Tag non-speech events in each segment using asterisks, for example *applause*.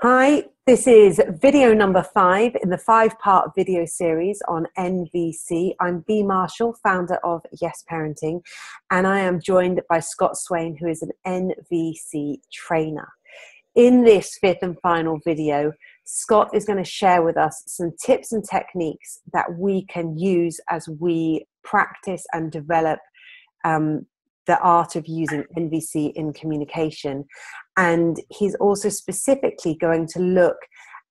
Hi, this is video number five in the five part video series on NVC. I'm Bea Marshall, founder of Yes Parenting, and I am joined by Scott Swain, who is an NVC trainer. In this fifth and final video, Scott is going to share with us some tips and techniques that we can use as we practice and develop um, the art of using NVC in communication. And he's also specifically going to look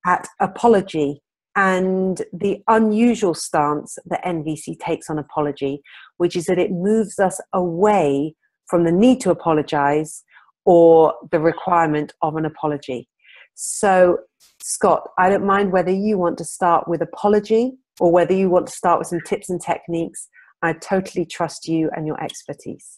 at apology and the unusual stance that NVC takes on apology, which is that it moves us away from the need to apologize or the requirement of an apology. So, Scott, I don't mind whether you want to start with apology or whether you want to start with some tips and techniques. I totally trust you and your expertise.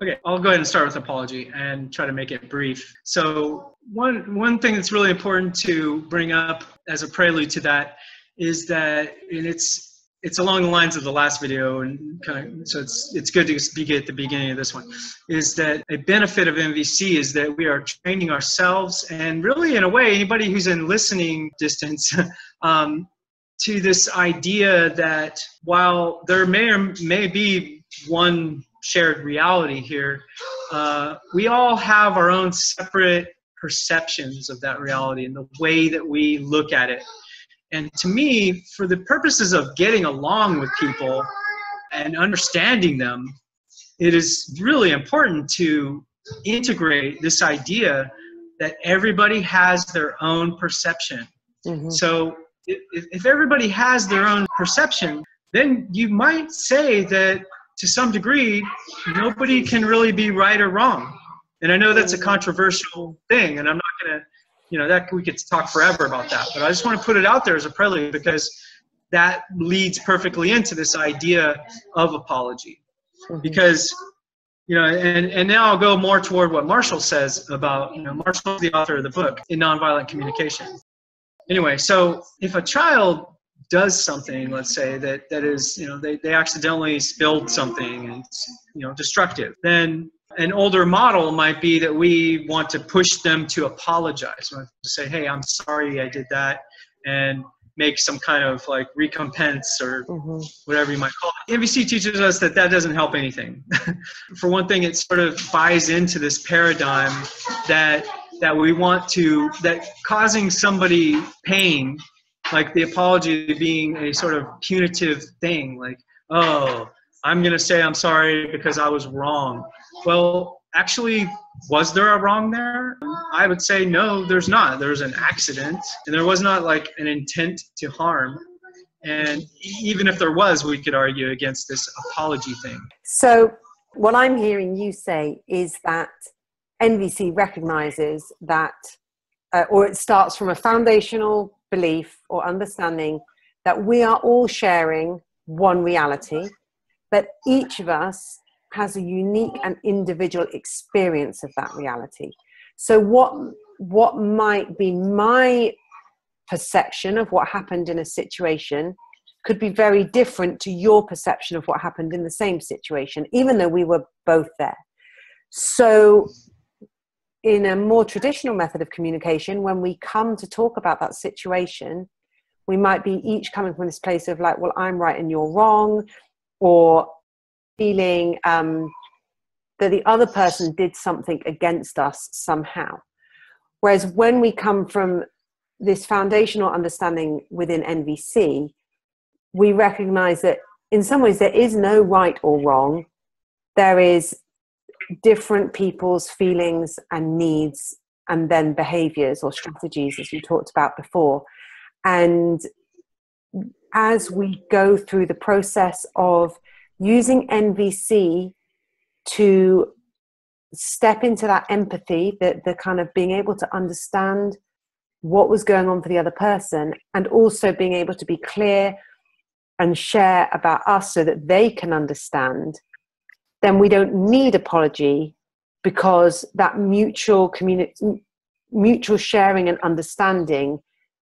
Okay, I'll go ahead and start with an apology and try to make it brief. So one one thing that's really important to bring up as a prelude to that is that and it's it's along the lines of the last video and kind of so it's it's good to speak at the beginning of this one is that a benefit of NVC is that we are training ourselves and really in a way anybody who's in listening distance *laughs* um, to this idea that while there may or may be one shared reality here. Uh, we all have our own separate perceptions of that reality and the way that we look at it. And to me, for the purposes of getting along with people and understanding them, it is really important to integrate this idea that everybody has their own perception. Mm-hmm. So if, if everybody has their own perception, then you might say that to some degree, nobody can really be right or wrong. And I know that's a controversial thing, and I'm not going to, you know, that we could talk forever about that. But I just want to put it out there as a prelude because that leads perfectly into this idea of apology. Mm-hmm. Because, you know, and, and now I'll go more toward what Marshall says about, you know, Marshall's the author of the book in nonviolent communication. Anyway, so if a child does something, let's say that that is, you know, they, they accidentally spilled something and you know destructive, then an older model might be that we want to push them to apologize, to say, hey, I'm sorry I did that, and make some kind of like recompense or mm-hmm. whatever you might call it. NVC teaches us that that doesn't help anything. *laughs* For one thing, it sort of buys into this paradigm that that we want to that causing somebody pain like the apology being a sort of punitive thing, like, oh, I'm going to say I'm sorry because I was wrong. Well, actually, was there a wrong there? I would say no, there's not. There was an accident, and there was not like an intent to harm. And even if there was, we could argue against this apology thing. So, what I'm hearing you say is that NVC recognizes that, uh, or it starts from a foundational belief or understanding that we are all sharing one reality, but each of us has a unique and individual experience of that reality. So, what, what might be my perception of what happened in a situation could be very different to your perception of what happened in the same situation, even though we were both there. So, in a more traditional method of communication, when we come to talk about that situation, we might be each coming from this place of like, well, I'm right and you're wrong, or feeling um, that the other person did something against us somehow. Whereas when we come from this foundational understanding within NVC, we recognize that in some ways there is no right or wrong. There is different people's feelings and needs and then behaviors or strategies as we talked about before. And as we go through the process of using nvc to step into that empathy that the kind of being able to understand what was going on for the other person and also being able to be clear and share about us so that they can understand then we don't need apology because that mutual community mutual sharing and understanding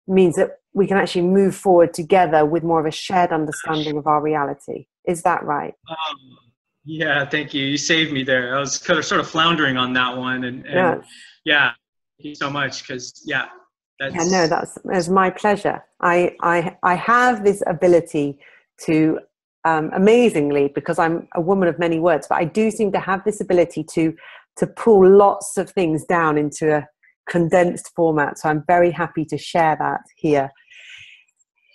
means that we can actually move forward together with more of a shared understanding of our reality. Is that right? Um, yeah thank you. You saved me there. I was kind of sort of floundering on that one and, and yeah. yeah you so much because yeah that's yeah no that's it's my pleasure. I i i have this ability to um, amazingly because i'm a woman of many words but i do seem to have this ability to to pull lots of things down into a condensed format. So i'm very happy to share that here.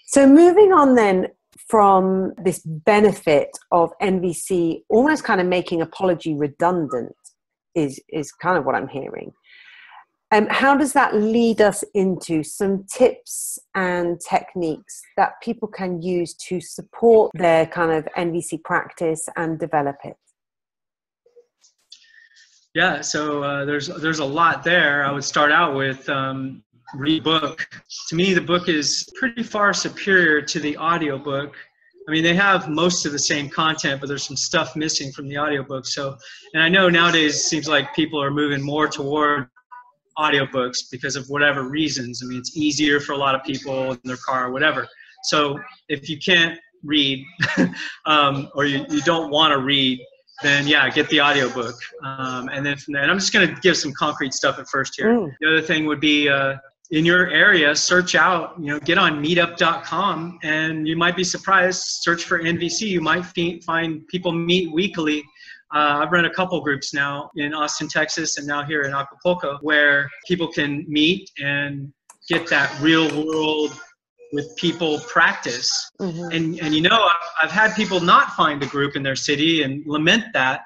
So moving on then from this benefit of nvc almost kind of making apology redundant is is kind of what i'm hearing um, how does that lead us into some tips and techniques that people can use to support their kind of NVC practice and develop it? Yeah, so uh, there's there's a lot there. I would start out with um, read book. To me, the book is pretty far superior to the audiobook. I mean, they have most of the same content, but there's some stuff missing from the audiobook. So, and I know nowadays it seems like people are moving more toward audiobooks because of whatever reasons. I mean, it's easier for a lot of people in their car or whatever. So if you can't read *laughs* um, or you, you don't want to read, then yeah, get the audiobook. Um, and then from there, and I'm just going to give some concrete stuff at first here. Mm. The other thing would be uh, in your area, search out, you know, get on meetup.com and you might be surprised, search for NVC. You might find people meet weekly uh, I've run a couple groups now in Austin, Texas, and now here in Acapulco, where people can meet and get that real world with people practice. Mm-hmm. And and you know, I've, I've had people not find a group in their city and lament that,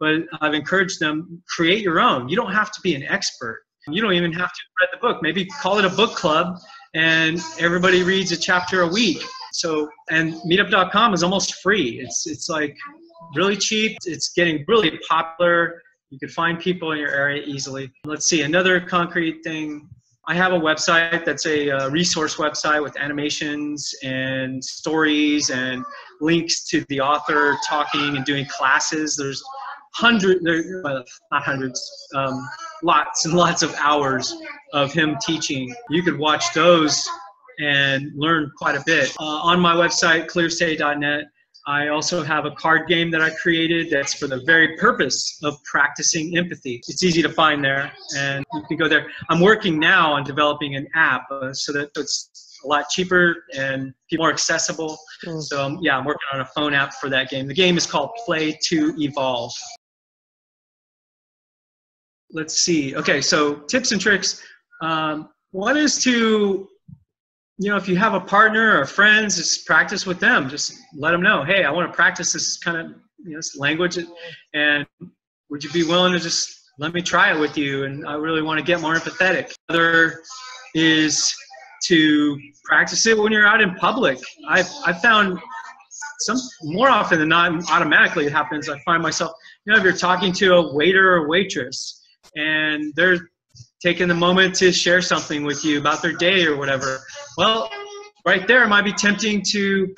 but I've encouraged them create your own. You don't have to be an expert. You don't even have to read the book. Maybe call it a book club, and everybody reads a chapter a week. So, and Meetup.com is almost free. It's it's like really cheap. It's getting really popular. You can find people in your area easily. Let's see, another concrete thing. I have a website that's a uh, resource website with animations and stories and links to the author talking and doing classes. There's hundreds, there, uh, not hundreds, um, lots and lots of hours of him teaching. You could watch those and learn quite a bit. Uh, on my website, clearsay.net, I also have a card game that I created that's for the very purpose of practicing empathy. It's easy to find there, and you can go there. I'm working now on developing an app uh, so that it's a lot cheaper and more accessible. Mm. So um, yeah, I'm working on a phone app for that game. The game is called Play to Evolve. Let's see. Okay, so tips and tricks. Um, one is to you know, if you have a partner or friends, just practice with them. Just let them know, hey, I want to practice this kind of you know this language, and would you be willing to just let me try it with you? And I really want to get more empathetic. Other is to practice it when you're out in public. I've I found some more often than not, automatically it happens. I find myself, you know, if you're talking to a waiter or waitress, and they're taking the moment to share something with you about their day or whatever. Well, right there, it might be tempting to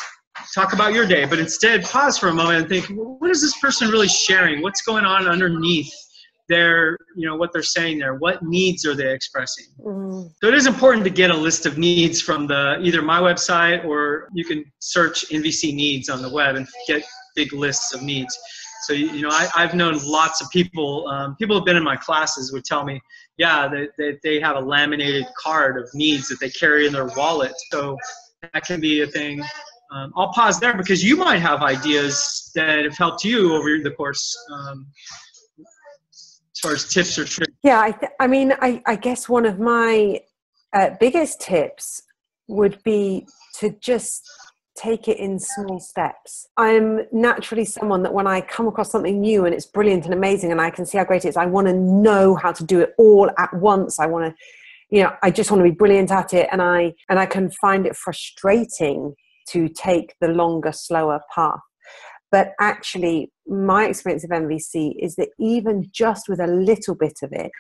talk about your day, but instead pause for a moment and think, what is this person really sharing? What's going on underneath their, you know, what they're saying there? What needs are they expressing? Mm. So it is important to get a list of needs from the either my website or you can search NVC needs on the web and get big lists of needs. So you know, I, have known lots of people. Um, people have been in my classes would tell me, yeah, they, they, they have a laminated card of needs that they carry in their wallet. So that can be a thing. Um, I'll pause there because you might have ideas that have helped you over the course. Um, as far as tips or tricks. Yeah, I, th- I mean, I, I guess one of my uh, biggest tips would be to just take it in small steps. I'm naturally someone that when I come across something new and it's brilliant and amazing and I can see how great it is, I want to know how to do it all at once. I want to, you know, I just want to be brilliant at it and I and I can find it frustrating to take the longer, slower path. But actually, my experience of nvc is that even just with a little bit of it,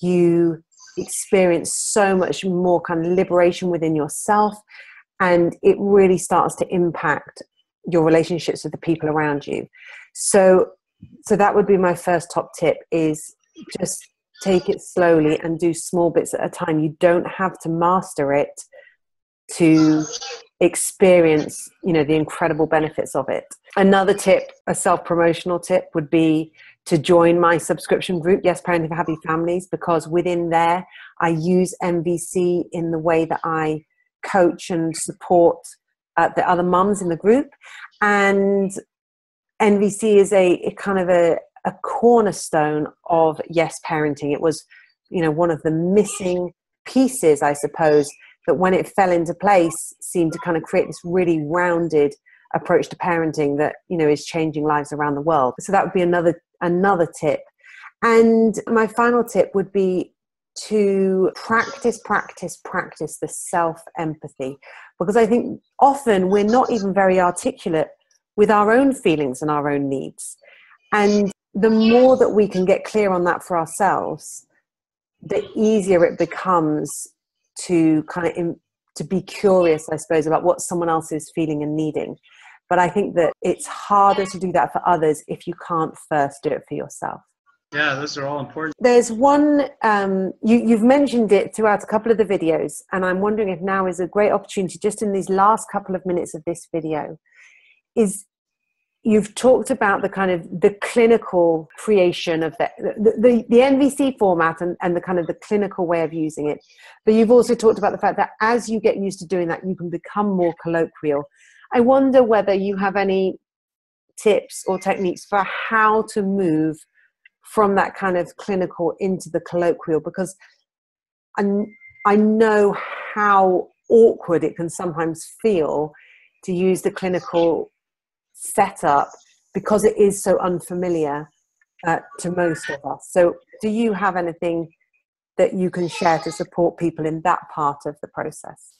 you experience so much more kind of liberation within yourself and it really starts to impact your relationships with the people around you. So so that would be my first top tip is just take it slowly and do small bits at a time. You don't have to master it to experience you know the incredible benefits of it. Another tip a self-promotional tip would be to join my subscription group yes parenting for happy families because within there i use nvc in the way that i coach and support uh, the other mums in the group. And nvc is a, a kind of a, a cornerstone of yes parenting. It was you know one of the missing pieces i suppose that when it fell into place seemed to kind of create this really rounded approach to parenting that you know is changing lives around the world. So that would be another another tip. And my final tip would be to practice practice practice the self empathy because i think often we're not even very articulate with our own feelings and our own needs and the more that we can get clear on that for ourselves the easier it becomes to kind of in, to be curious, I suppose, about what someone else is feeling and needing. But I think that it's harder to do that for others if you can't first do it for yourself. Yeah, those are all important. There's one, um, you, you've mentioned it throughout a couple of the videos, and I'm wondering if now is a great opportunity, just in these last couple of minutes of this video, is you've talked about the kind of the clinical creation of the the, the, the nvc format and, and the kind of the clinical way of using it but you've also talked about the fact that as you get used to doing that you can become more colloquial i wonder whether you have any tips or techniques for how to move from that kind of clinical into the colloquial because i i know how awkward it can sometimes feel to use the clinical setup because it is so unfamiliar uh, to most of us. So, do you have anything that you can share to support people in that part of the process?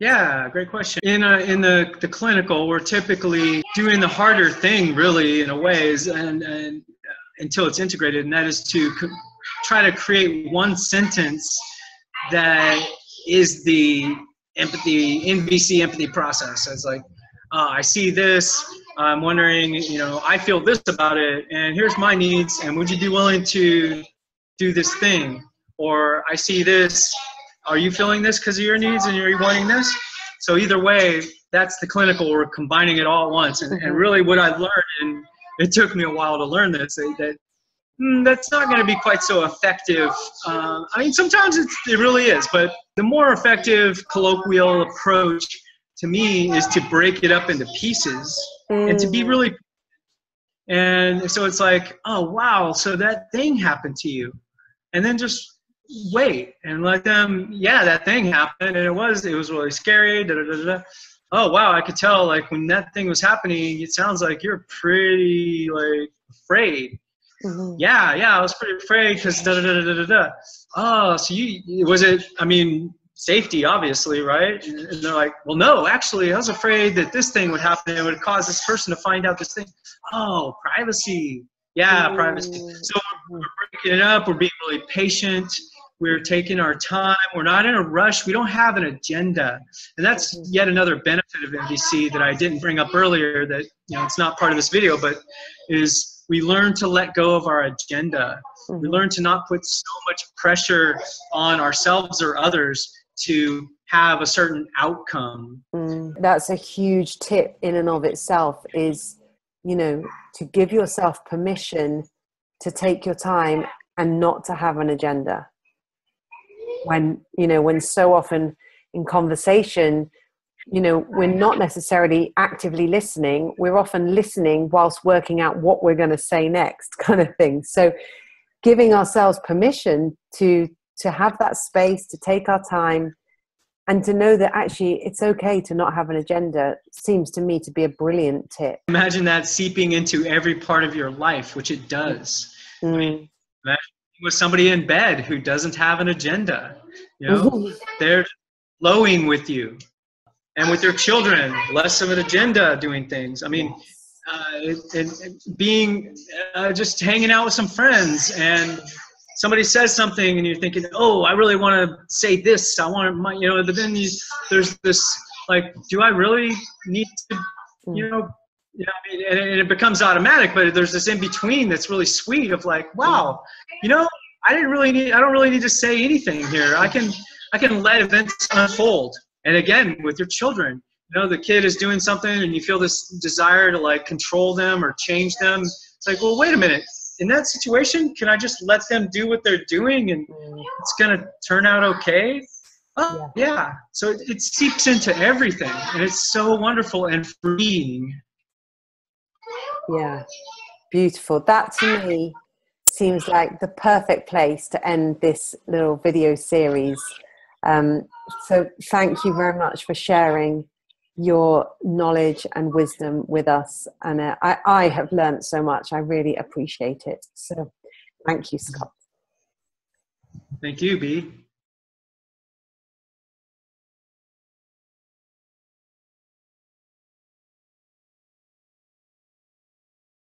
Yeah, great question. In a, in the, the clinical, we're typically doing the harder thing, really, in a way, is, and, and uh, until it's integrated, and that is to co- try to create one sentence that is the empathy, NVC empathy process. It's like, uh, I see this, I'm wondering, you know, I feel this about it, and here's my needs, and would you be willing to do this thing? Or I see this, are you feeling this because of your needs and you're wanting this? So either way, that's the clinical, we're combining it all at once. And, and mm-hmm. really what I learned, and it took me a while to learn this, that mm, that's not going to be quite so effective. Uh, I mean, sometimes it really is, but the more effective colloquial approach to me is to break it up into pieces mm. and to be mm. really and so it's like oh wow so that thing happened to you and then just wait and let them yeah that thing happened and it was it was really scary da, da, da, da. Oh wow i could tell like when that thing was happening it sounds like you're pretty like afraid mm-hmm. yeah yeah i was pretty afraid because da, da, da, da, da, da. oh so you was it i mean safety, obviously, right? And they're like, well, no, actually, I was afraid that this thing would happen. It would cause this person to find out this thing. Oh, privacy. Yeah, privacy. So we're breaking it up. We're being really patient. We're taking our time. We're not in a rush. We don't have an agenda. And that's yet another benefit of NVC that I didn't bring up earlier that, you know, it's not part of this video, but is we learn to let go of our agenda. We mm-hmm. learn to not put so much pressure on ourselves or others to have a certain outcome. Mm, that's a huge tip in and of itself is, you know, to give yourself permission to take your time and not to have an agenda. When, you know, when so often in conversation, you know, we're not necessarily actively listening, we're often listening whilst working out what we're going to say next, *laughs* kind of thing. So, giving ourselves permission to to have that space to take our time and to know that actually it's okay to not have an agenda seems to me to be a brilliant tip imagine that seeping into every part of your life which it does mm. I mean, with somebody in bed who doesn't have an agenda you know? They're flowing with you and with your children less of an agenda doing things. I mean uh, and, and being uh, just hanging out with some friends and somebody says something and you're thinking, oh, I really want to say this. I want to, you know, but then you, there's this like, do I really need to, you know, you know, I mean, and, and it becomes automatic, but there's this in between that's really sweet of like, wow, you know, I didn't really need, I don't really need to say anything here. I can, I can let events unfold And again, with your children, you know, the kid is doing something and you feel this desire to like control them or change them. It's like, well, wait a minute. In that situation, can I just let them do what they're doing and it's going to turn out okay? Oh, yeah. So it, it seeps into everything and it's so wonderful and freeing. Yeah, beautiful. That to me seems like the perfect place to end this little video series. Um, so, thank you very much for sharing your knowledge and wisdom with us. And I, I have learned so much. I really appreciate it. So, thank you, Scott. Thank you, Bea.